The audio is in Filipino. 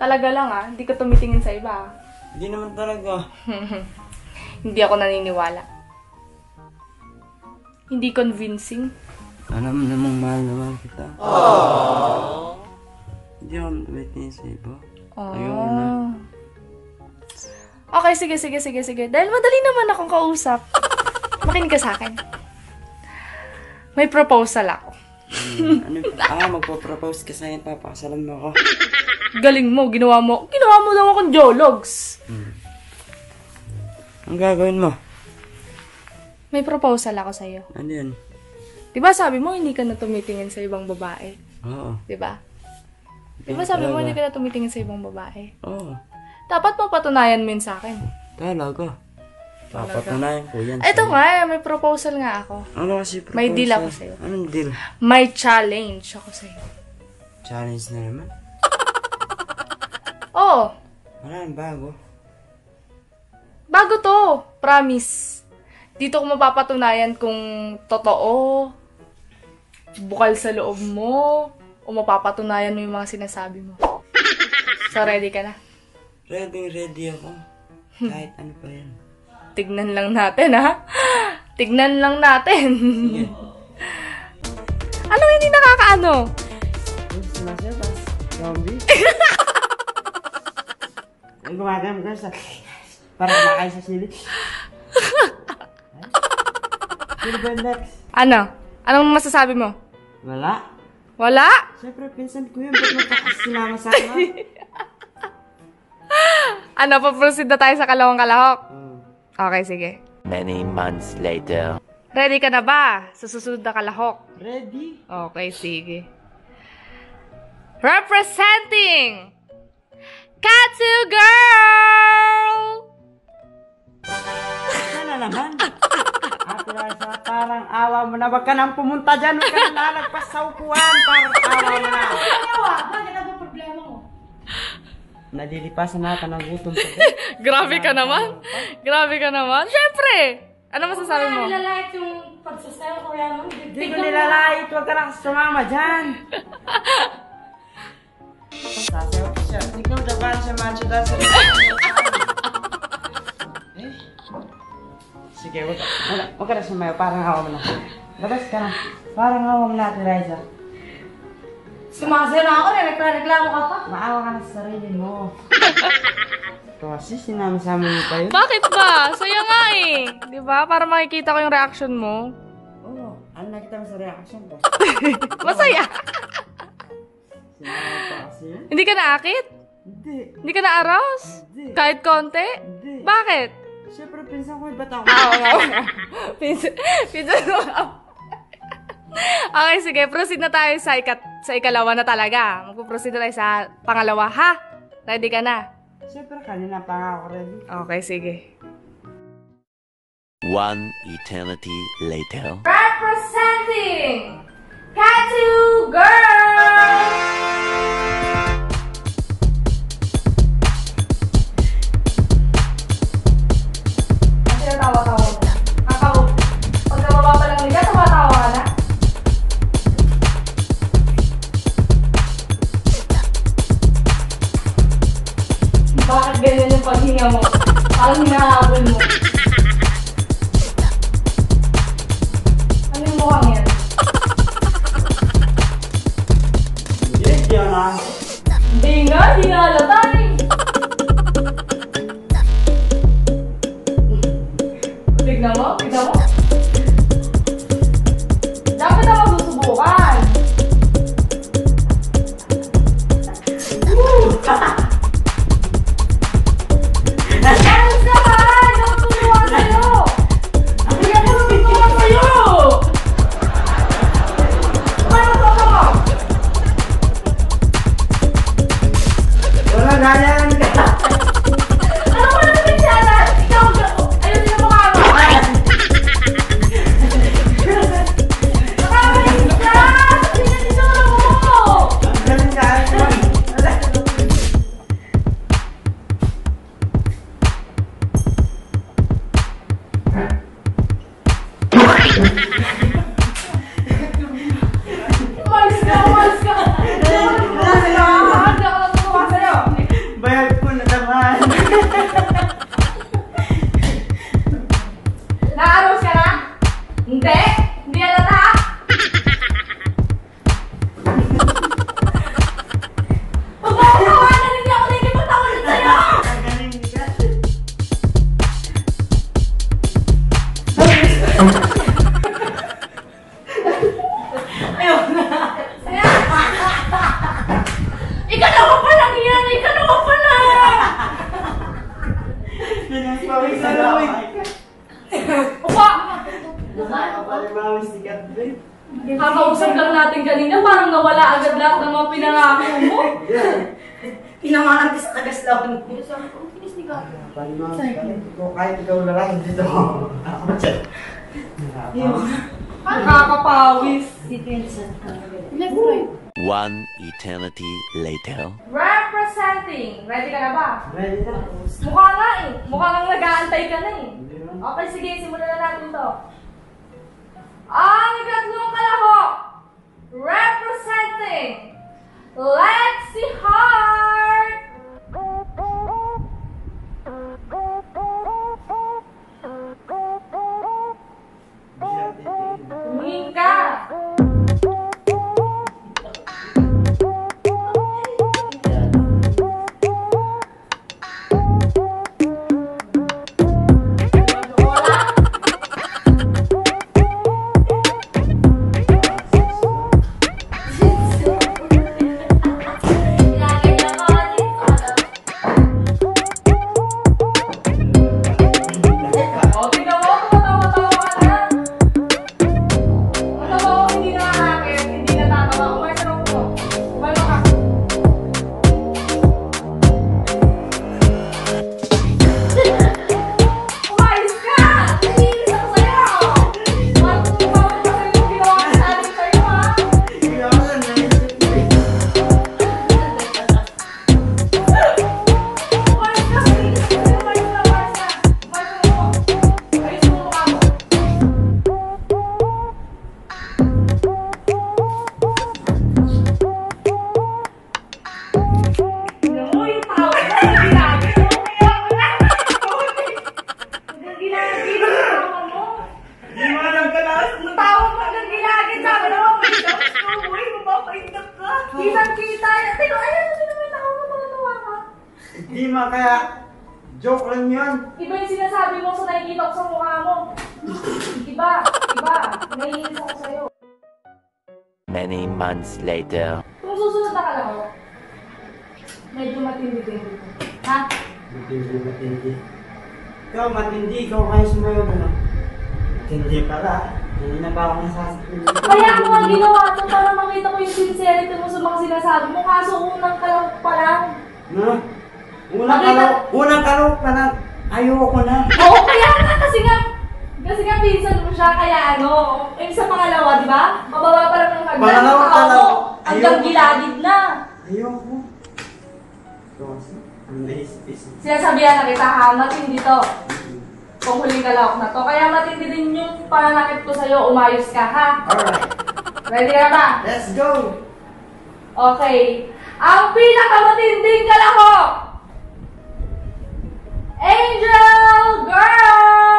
Talaga lang ah, hindi ka tumitingin sa iba ah. Hindi naman talaga. Hindi ako naniniwala. Hindi convincing. Alam mo namang mahal na mahal kita. Hindi ako tumitingin sa iba. Oh. Ayoko na. Okay, sige, sige, sige, sige. Dahil madali naman akong kausap. Makinig ka sa akin. May proposal ako. Hmm, ano, ah, magpo-propose ka sa'yo, papakasalan mo ako. Galing mo, ginawa mo. Ginawa mo lang akong jologs. Ang gagawin mo? May proposal ako sa'yo. Ano yun? Di ba sabi mo hindi ka na tumitingin sa ibang babae? Oo. Di ba? Di ba sabi mo hindi ka na tumitingin sa ibang babae? Oo. Dapat mo patunayan mo yun sa akin. Talaga. Papatunayan ko yan. Ito nga eh, may proposal nga ako. Ano kasi proposal? May deal ako sa'yo. Anong deal? May challenge ako sa'yo. Challenge na naman? Oh, Wala nang bago. bago to. Promise. Dito ko mapapatunayan kung totoo, bukal sa loob mo, o mapapatunayan mo yung mga sinasabi mo. So, ready ka na? Ready, ready ako. Kahit ano pa yan. Tignan lang natin, ha? Tignan lang natin. Sige. ano hindi nakakaano? Zombie. Ang gumagam ka sa... Para kumakain sa sili. Sino ba next? Ano? Anong masasabi mo? Wala. Wala? Siyempre, pinsan ko yun. Ba't mo pa kasi sinama sa akin? Ano, paproceed na tayo sa kalawang kalahok? Okay, sige. Many months later. Ready ka na ba sa susunod na kalahok? Ready? Okay, sige. Representing Katsu Girl! Ano naman? Ate Liza, parang awa mo na. Wag ka nang pumunta dyan. Wag ka nang lalagpas sa upuan. Parang awa Nalilipasan natin ang gutom Grabe ka naman. Grabe ka naman. Siyempre! Ano masasabi mo? Nilalait yung pagsasayaw ko yan. Hindi ko nilalait. Huwag ka nang sumama dyan. Sasayaw ko siya. Ikaw na ba siya macho dahil sa Eh? Sige, wag ka. Wag, wag ka na sumayaw. Parang awa mo na. Labas ka na. Parang awa mo na, Ate Na ako, nagreklamo ka pa. Maawa ka na sa sarili mo. Kasi sinama-sama mo pa yun. Bakit ba? Saya nga eh. Di ba? Para makikita ko yung reaction mo. Oo. ano nakita mo sa reaction ko? Masaya. Sinama pa kasi yun? Hindi ka naakit? Hindi. Hindi ka na-arouse? Hindi. Kahit konti? Hindi. Bakit? Siyempre, pinsan ko ba't ako? Oo nga. Pinsan ako. Okay, sige. Proceed na tayo sa, ikat, sa ikalawa na talaga. Magpo-proceed na tayo sa pangalawa, ha? Ready ka na? Siyempre, kanina pa nga ako ready. Okay, sige. One eternity later. Representing mo? Parang hinahabol mo. Natin kanina, parang nawala agad lahat ng mga pinangako mo. Pinamakan sa tagas lawan mo. Palimawas ka rin. Ikaw, kahit ikaw na lang, dito. Ako siya. Nakakapawis. Sa Left, right. One eternity later. Representing. Ready ka na ba? Ready na? Mukha nga eh. Mukha kang nag-aantay ka na eh. Okay, sige. Simulan na natin to. Di ma kaya. Joke lang yun. Iba yung sinasabi mo sa nakikita ko sa mukha mo. Iba, iba. Naiinis ako sa'yo. Many months later. Kung susunod na ka lang ako, medyo matindi din dito. Ha? Matindi, matindi. Ikaw, matindi. Ikaw kayo sumayo na. Matindi pala. Hindi na ba ako nasasakit? Kaya ako nga ginawa to para makita ko yung sincerity mo sa mga sinasabi mo. Kaso unang kalahok pa lang. No? Unang Makita- kalok, unang kalok pa lang. Ayoko na. Oo, kaya nga kasi nga, kasi nga pinsan mo siya, kaya ano, yung sa pangalawa, di ba? Mababa pa lang ng hagdan. Pangalawa yung tao mo, Hanggang gilagid na. Ayoko. Kasi, ang naisip-isip. Sinasabihan na kita ha, matindi to. Kung huling kalahok na to. Kaya matindi din yung pananakit ko sa'yo, umayos ka ha. Alright. Ready ka na ba? Let's go! Okay. Ang pinakamatinding kalahok! Angel Girl!